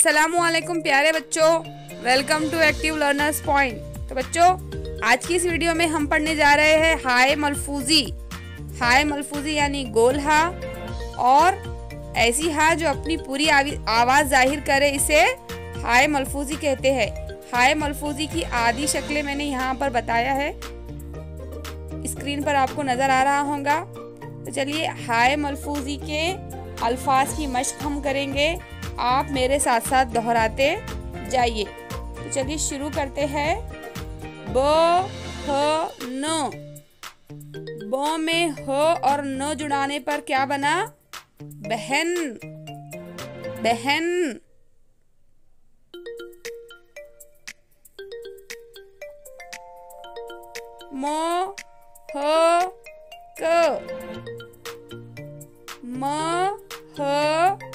असलकुम प्यारे बच्चों. Welcome to Active Learners Point तो बच्चों, आज की इस वीडियो में हम पढ़ने जा रहे हैं हाय मलफूजी. हाय मलफूजी यानी गोल हा और ऐसी हा जो अपनी पूरी आवाज़ ज़ाहिर करे, इसे हाय मलफूजी कहते हैं. हाय मलफूजी की आदि शक्लें मैंने यहाँ पर बताया है. स्क्रीन पर आपको नज़र आ रहा होगा. तो चलिए हाय मलफूजी के अल्फाज की मश्क हम करेंगे. आप मेरे साथ साथ दोहराते जाइए। तो चलिए शुरू करते हैं। ब, ह, न। ब में ह और न जुड़ाने पर क्या बना? बहन। बहन। म, ह, क। म, ह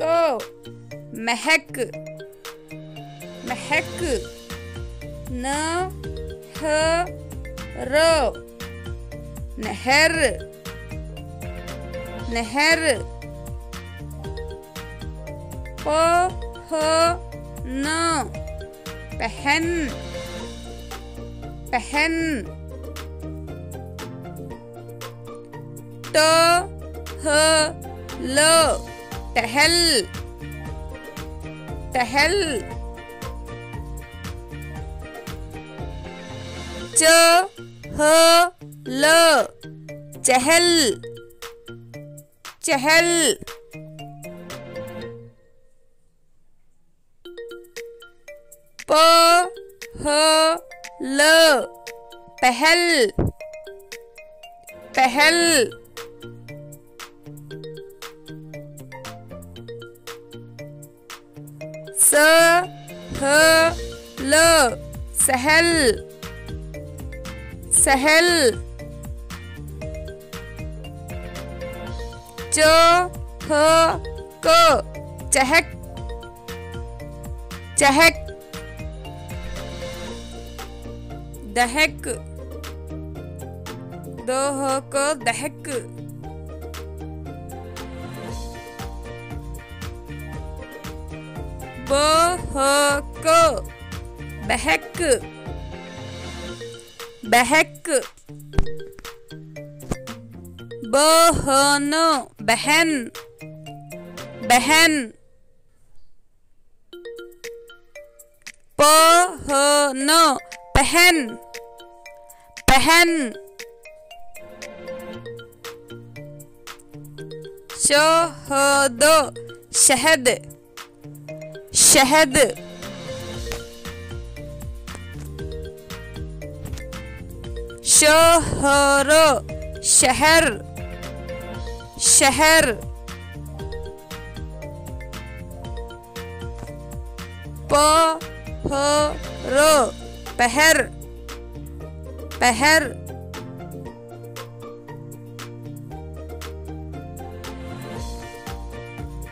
को महक महक न ह र नहर नहर प ह न पहन पहन ट ह ल टहल टहल च ह ल चहल चहल प ह ल पहल पहल स ह ल, सहल। सहल। च ह क, चहक। चहक। दहक। द, ह, क, दहक। बहक बहक बहक बहन बहन बहन पहन पहन पहन शहद शहद शहद। शहर शहर शहर। पहर पहर पहर।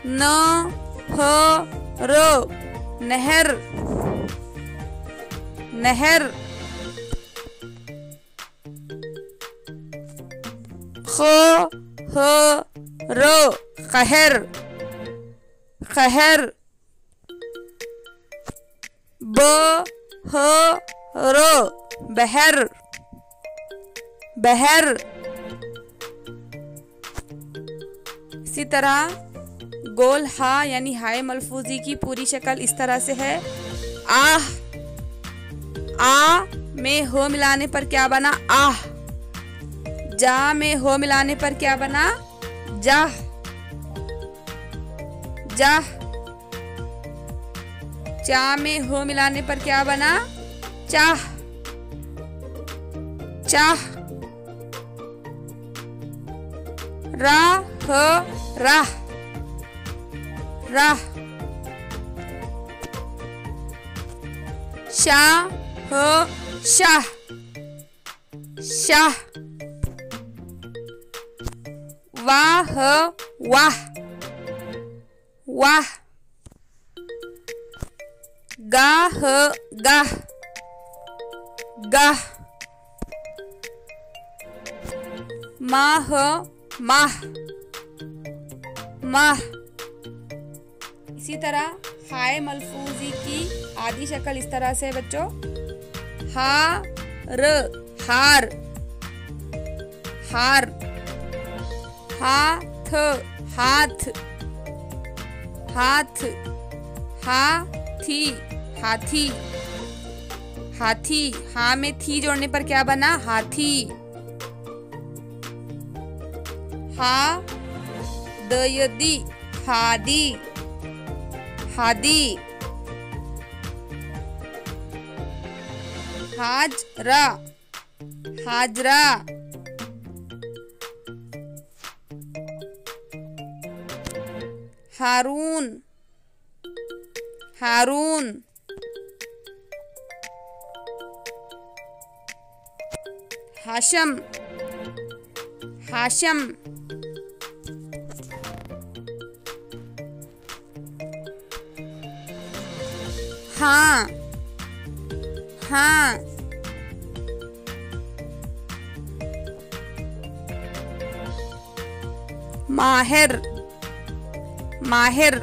न रो। नहर। नहर। खो, हो, रो। खहर खहर ब, ह, रो। बहर। बहर। इसी तरह गोल हा यानी हाय मलफूजी की पूरी शक्ल इस तरह से है। आह आ में हो मिलाने पर क्या बना? आह, जा में हो मिलाने पर क्या बना? जाह जाह चा में हो मिलाने पर क्या बना? चाह चाह, रा, ह राह ra. Şa Hı Şah Şah Wa, Hı Vah Vah Ga Hı Gah Gah Ma Hı Mah इसी तरह हाय मलफूजी की आदि शक्ल इस तरह से बच्चों हा र हार हार हाथ हाथ हाथ, हाथी हाथी हाथी, हा में थी जोड़ने पर क्या बना? हाथी, हा दयदी हादी हादी। हाजरा। हाजरा। हारून। हारून। हाशम। हाशम। हाँ। हाँ। माहिर। माहिर।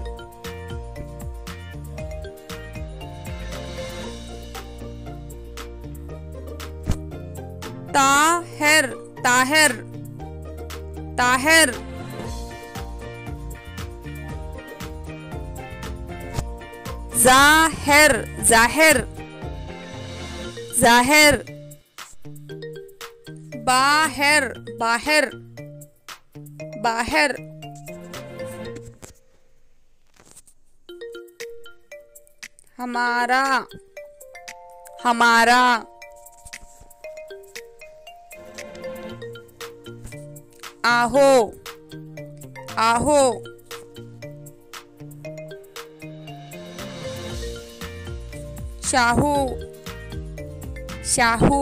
ताहिर। ताहिर। ताहिर। ज़ाहिर ज़ाहिर ज़ाहिर बाहिर बाहिर बाहिर। हमारा हमारा। आहो आहो। शाहू। शाहू।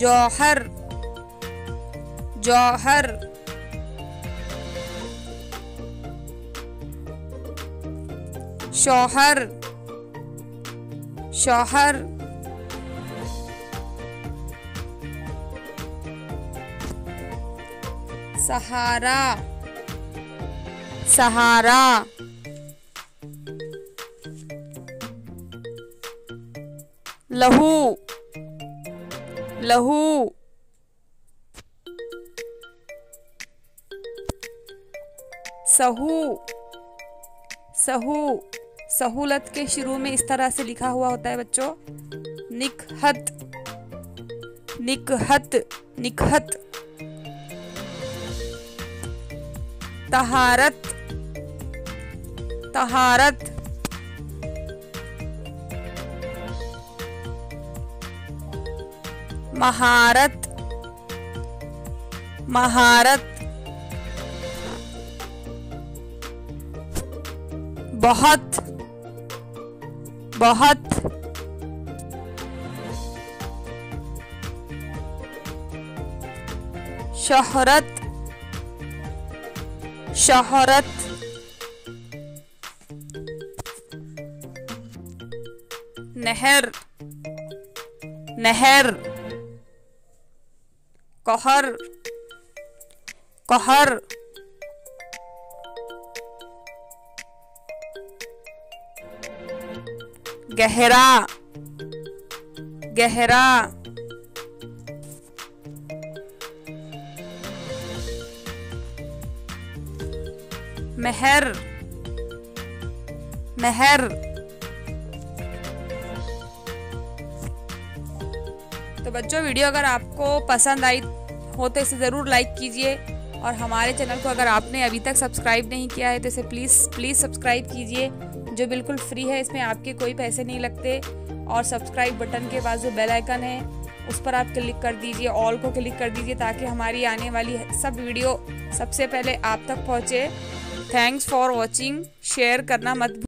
जौहर। जौहर। शौहर। शौहर। सहारा। सहारा। लहू। लहू। सहू। सहू। सहूलत के शुरू में इस तरह से लिखा हुआ होता है बच्चों। निकहत निकहत निकहत तहारत। तहारत। महारत। महारत। बहुत। बहुत। शोहरत। शोहरत। नहर नहर कहर कहर। गहरा गहरा। मेहर मेहर। तो बच्चों, वीडियो अगर आपको पसंद आई हो तो इसे ज़रूर लाइक कीजिए। और हमारे चैनल को अगर आपने अभी तक सब्सक्राइब नहीं किया है तो इसे प्लीज़ प्लीज़ सब्सक्राइब कीजिए, जो बिल्कुल फ्री है, इसमें आपके कोई पैसे नहीं लगते। और सब्सक्राइब बटन के बाद जो बेल आइकन है, उस पर आप क्लिक कर दीजिए ऑल को क्लिक कर दीजिए, ताकि हमारी आने वाली सब वीडियो सबसे पहले आप तक पहुँचे। थैंक्स फॉर वॉचिंग शेयर करना मत